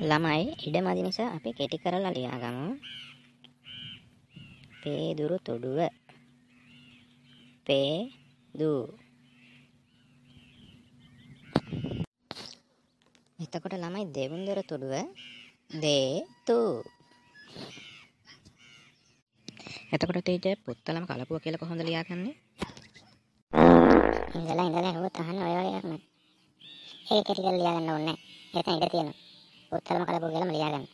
ළමයි ඉඩ මදි නිසා අපි කෙටි කරලා ලියාගමු. පේදුරු තොඩුව. පේ දු. එතකොට ළමයි දෙවුන්දර තොඩුව දේ තු. එතකොට ටීචර් පුත්තලම කලපුව කියලා කොහොමද ලියාගන්නේ? ඉඳලා ඉඳලා හුවත් අහන්න ඔය වගේ එකක් නෑ. ඒක කෙටි කරලා ලියා ගන්න ඕනේ නෑ. එතන ඉඳ තියෙනවා. उत्तर में कदा बोगेला मलियागन